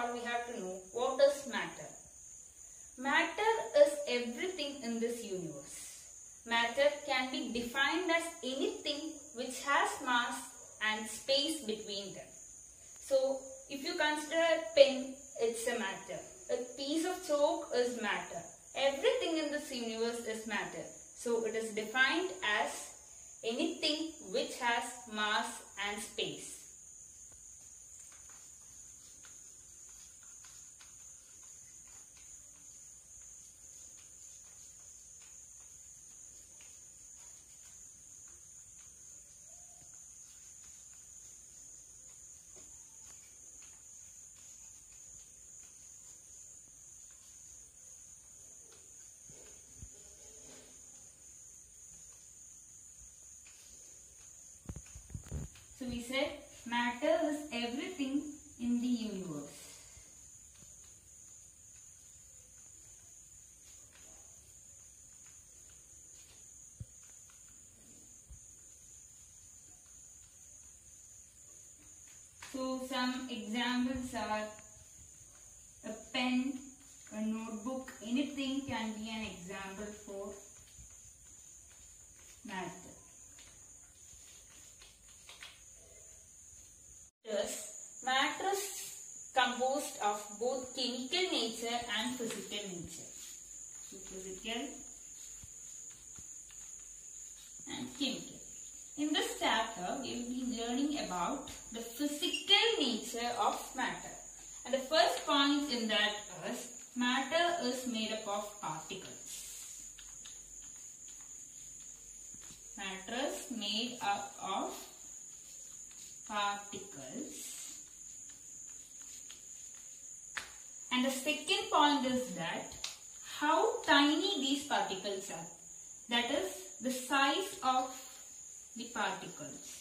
all, we have to know what is matter. Matter is everything in this universe. Matter can be defined as anything which has mass and space between them. So if you consider a pen, it's a matter. A piece of chalk is matter. Everything in this universe is matter. So it is defined as anything which has mass and space. So we said matter is everything in the universe. So some examples are a pen, a notebook, anything can be an example for matter. Thus, matter is composed of both chemical nature and physical nature. So, physical and chemical. In this chapter, we will be learning about the physical nature of matter. And the first point in that is matter is made up of particles. Matter is made up of particles. The second point is that how tiny these particles are. That is the size of the particles.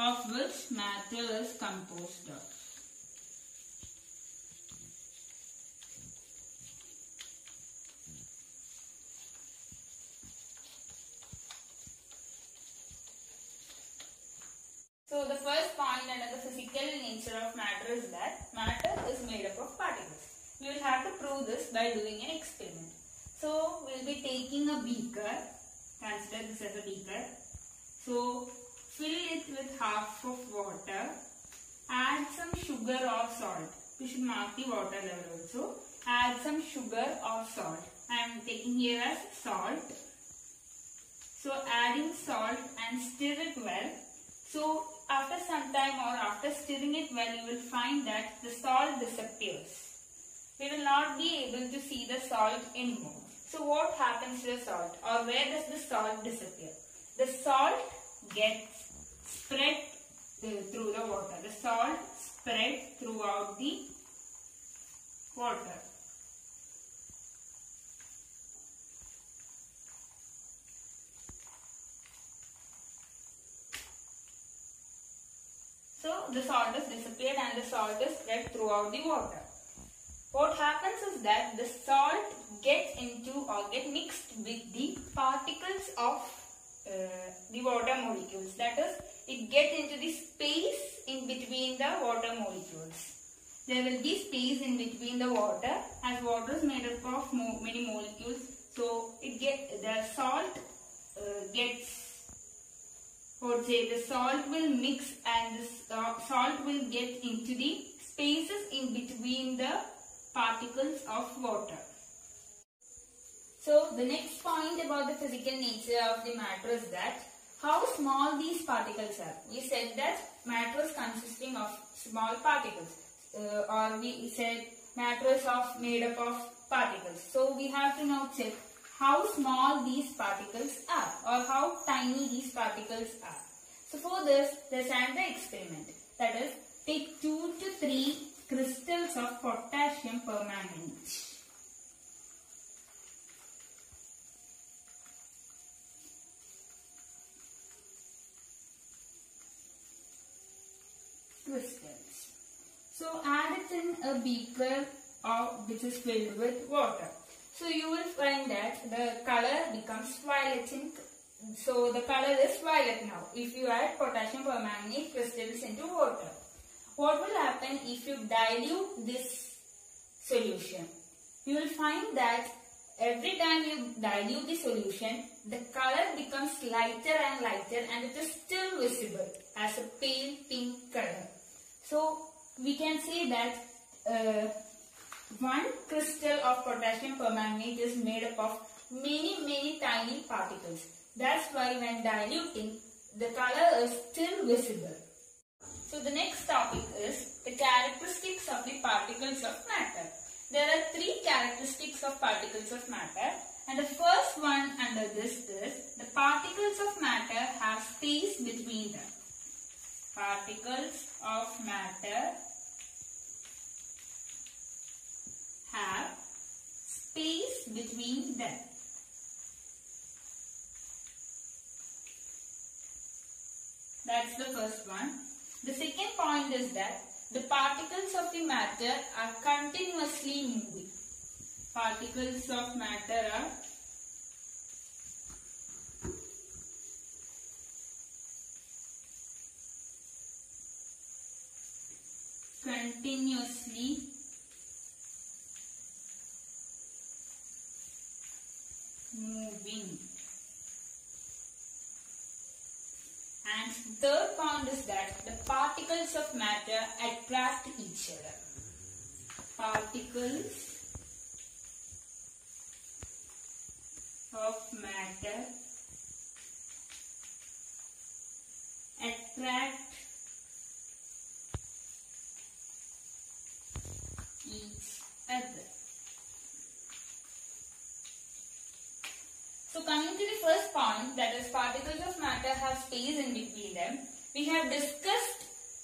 of which matter is composed of. So the first point under the physical nature of matter is that matter is made up of particles. We will have to prove this by doing an experiment. So we will be taking a beaker, consider this as a beaker. So fill it with half of water, add some sugar or salt. We should mark the water level also. Add some sugar or salt. I am taking here as salt. So adding salt and stir it well. So after some time or after stirring it well, you will find that the salt disappears. We will not be able to see the salt anymore. So what happens to the salt or where does the salt disappear? The salt gets spread uh, through the water. The salt spread throughout the water. So the salt has disappeared and the salt is spread throughout the water. What happens is that the salt gets into or get mixed with the particles of uh, the water molecules. That is, it gets into the space in between the water molecules. There will be space in between the water as water is made up of mo many molecules. So it get the salt uh, gets what say the salt will mix and the uh, salt will get into the spaces in between the particles of water. So the next point about the physical nature of the matter is that how small these particles are. We said that matter is consisting of small particles uh, or we said matter is of made up of particles. So we have to now check how small these particles are or how tiny these particles are. So for this, there's another experiment. That is, take 2 to 3 crystals of potassium permanganate. Crystals. So add it in a beaker or which is filled with water. So you will find that the color becomes violet in so the color is violet now if you add potassium permanganate crystals into water. What will happen if you dilute this solution? You will find that every time you dilute the solution, the color becomes lighter and lighter and it is still visible as a pale pink color. So we can say that uh, one crystal of potassium permanganate is made up of many many tiny particles. That's why when diluting, the color is still visible. So the next topic is the characteristics of the particles of matter. There are three characteristics of particles of matter and the first one under this is the particles of matter have space between them. Particles of matter have space between them. That's the first one. The second point is that the particles of the matter are continuously moving. Particles of matter are continuously And third point is that the particles of matter attract each other. Particles of matter attract each other. So coming first that is particles of matter have space in between them. We have discussed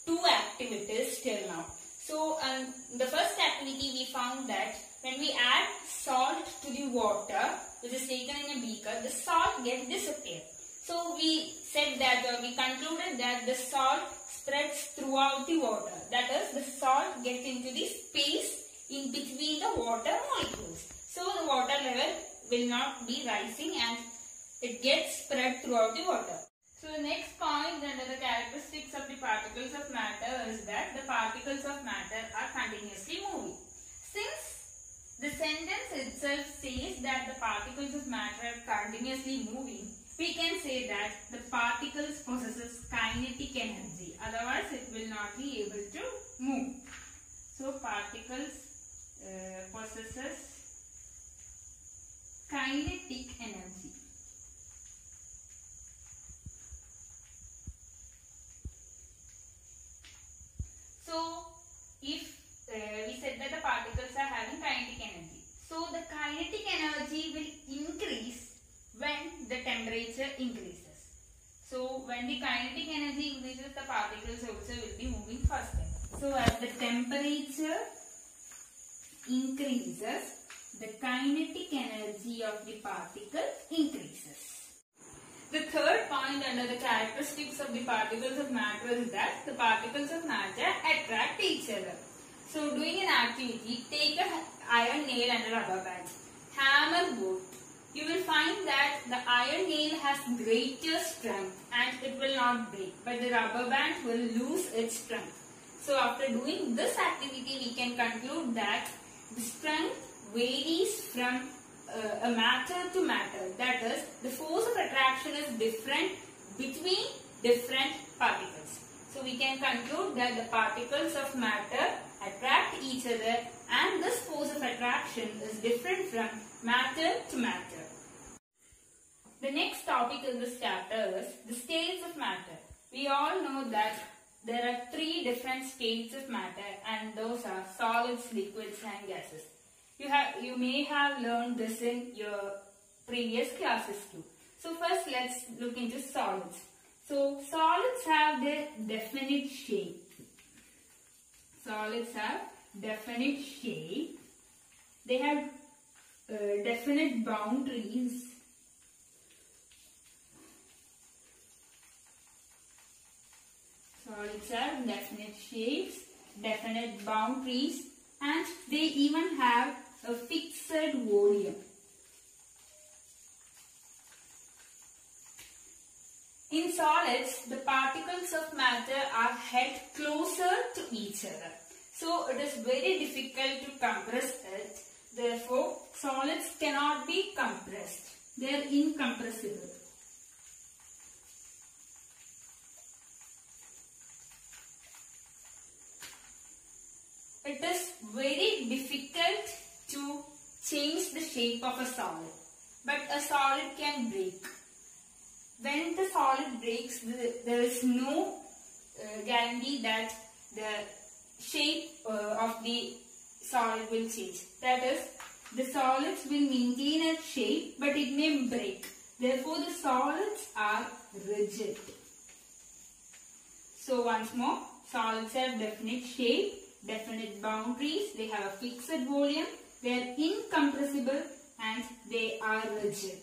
two activities till now. So um, the first activity we found that when we add salt to the water which is taken in a beaker, the salt gets disappeared. So we said that uh, we concluded that the salt spreads throughout the water. That is the salt gets into the space in between the water molecules. So the water level will not be rising and it gets spread throughout the water. So the next point under the characteristics of the particles of matter is that the particles of matter are continuously moving. Since the sentence itself says that the particles of matter are continuously moving, we can say that the particles possesses kinetic energy. Otherwise, it will not be able to move. So particles uh, possesses kinetic energy. So, if uh, we said that the particles are having kinetic energy, so the kinetic energy will increase when the temperature increases. So, when the kinetic energy increases, the particles also will be moving faster. So, as the temperature increases, the kinetic energy of the particle increases. The third point under the characteristics of the particles of matter is that the particles of matter. So doing an activity, take an iron nail and a rubber band. Hammer both. You will find that the iron nail has greater strength and it will not break. But the rubber band will lose its strength. So after doing this activity, we can conclude that the strength varies from uh, a matter to matter. That is, the force of attraction is different between different particles. So we can conclude that the particles of matter attract each other and this force of attraction is different from matter to matter. The next topic in this chapter is the states of matter. We all know that there are three different states of matter and those are solids, liquids and gases. You have you may have learned this in your previous classes too. So first let's look into solids. So solids have their definite shape. Solids have definite shape. They have uh, definite boundaries. Solids have definite shapes, definite boundaries and they even have a fixed volume. In the particles of matter are held closer to each other. So it is very difficult to compress it. Therefore, solids cannot be compressed. They are incompressible. It is very difficult to change the shape of a solid. But a solid can break. When the solid breaks, there is no uh, guarantee that the shape uh, of the solid will change. That is, the solids will maintain a shape but it may break. Therefore, the solids are rigid. So once more, solids have definite shape, definite boundaries, they have a fixed volume, they are incompressible and they are rigid.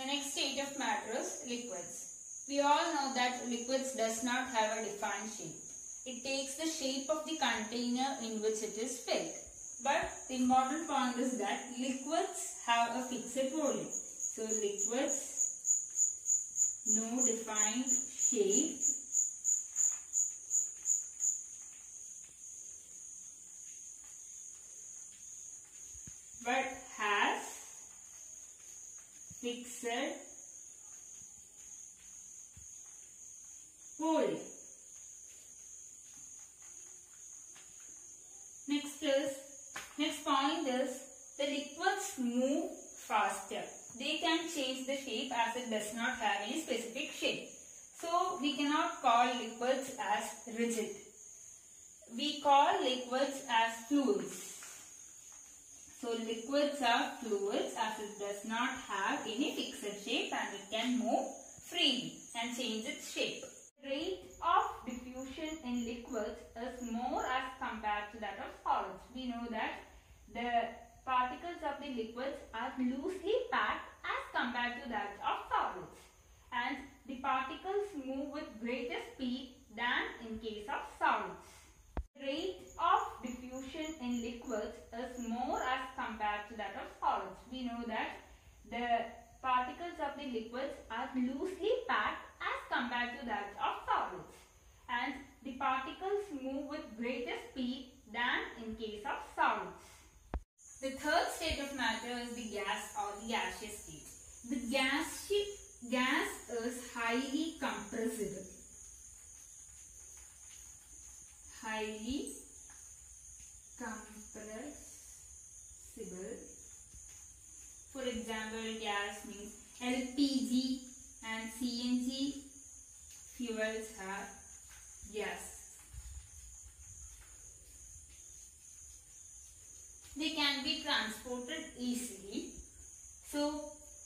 The next state of matter is liquids. We all know that liquids does not have a defined shape. It takes the shape of the container in which it is filled. But the important point is that liquids have a fixed volume. So liquids, no defined shape. But has fixed volume. Next is, next point is the liquids move faster. They can change the shape as it does not have any specific shape. So we cannot call liquids as rigid. We call liquids as fluids. So liquids are fluids as it does not have any fixed shape and it can move freely and change its shape. Rate of diffusion in liquids is more as compared to that of solids. We know that the particles of the liquids are loosely packed as compared to that of solids and the particles move with greater speed than in case of solids. Rate of diffusion in liquids is more as compared to that of solids. We know that the particles of the liquids are loosely packed as compared to that of solids and the particles move with greater speed than in case of solids. The third state of matter is the gas or the gaseous state. The gas, gas is highly compressible. Highly compressible. For example, gas means LPG and CNG fuels are gas. They can be transported easily. So,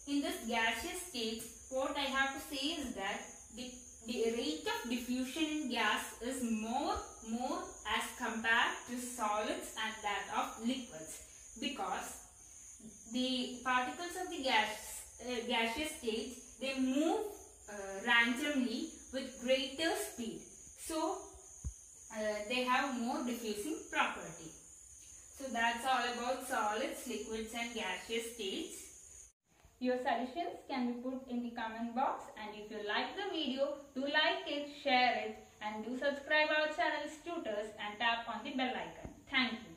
in this gaseous state, what I have to say is that the, the rate of diffusion in gas is more, more as compared to solids and that of liquids because the particles of the gas, uh, gaseous state they move uh, randomly with greater speed. So uh, they have more diffusing property. So that's all about solids, liquids and gaseous states. Your suggestions can be put in the comment box and if you like the video, do like it, share it and do subscribe our channel Stutors and tap on the bell icon. Thank you.